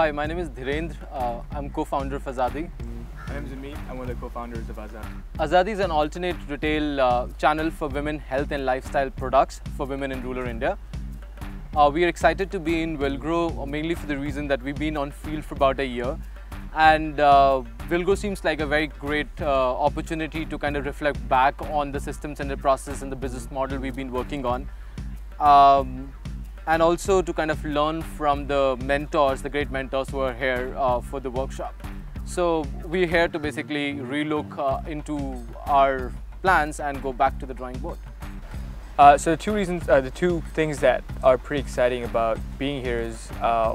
hi, my name is Dhirendra. Uh, I'm co-founder of Azadi. My name is Ameet. I'm one of the co-founders of Azadi. Azadi is an alternate retail uh, channel for women health and lifestyle products for women in rural India. Uh, we are excited to be in Villgro mainly for the reason that we've been on field for about a year and uh, seems like a very great uh, opportunity to kind of reflect back on the systems and the process and the business model we've been working on. Um, and also to kind of learn from the mentors, the great mentors who are here uh, for the workshop. So we're here to basically relook uh, into our plans and go back to the drawing board. Uh, so the two reasons, uh, the two things that are pretty exciting about being here is uh,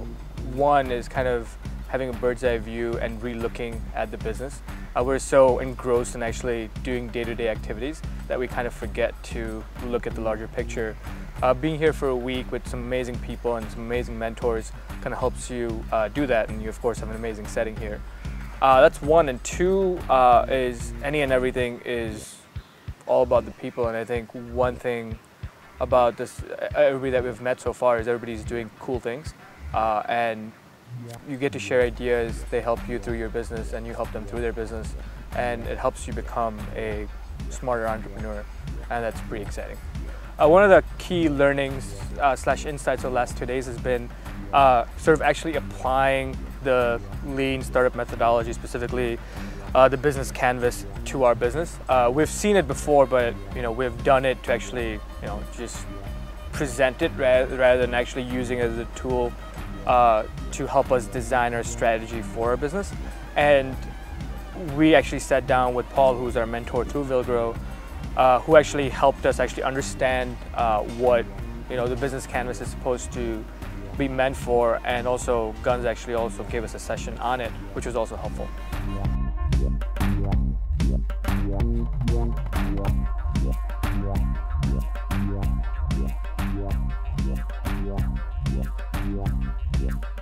one is kind of having a bird's eye view and re-looking at the business. Uh, we're so engrossed in actually doing day-to-day -day activities that we kind of forget to look at the larger picture. Uh, being here for a week with some amazing people and some amazing mentors kind of helps you uh, do that and you of course have an amazing setting here. that's one and two is any and everything is all about the people. And I think one thing about this, everybody that we've met so far is everybody's doing cool things. Uh, and you get to share ideas, they help you through your business and you help them through their business. And it helps you become a smarter entrepreneur. And that's pretty exciting. Uh, one of the key learnings uh, slash insights of the last two days has been uh, sort of actually applying the lean startup methodology specifically uh, the business canvas to our business. Uh, we've seen it before, but you know we've done it to actually you know just present it rather, rather than actually using it as a tool uh, to help us design our strategy for our business. And we actually sat down with Paul, who's our mentor through Villgro, uh, who actually helped us actually understand uh, what you know the business canvas is supposed to be meant for, and also Guns actually also gave us a session on it, which was also helpful. Yeah.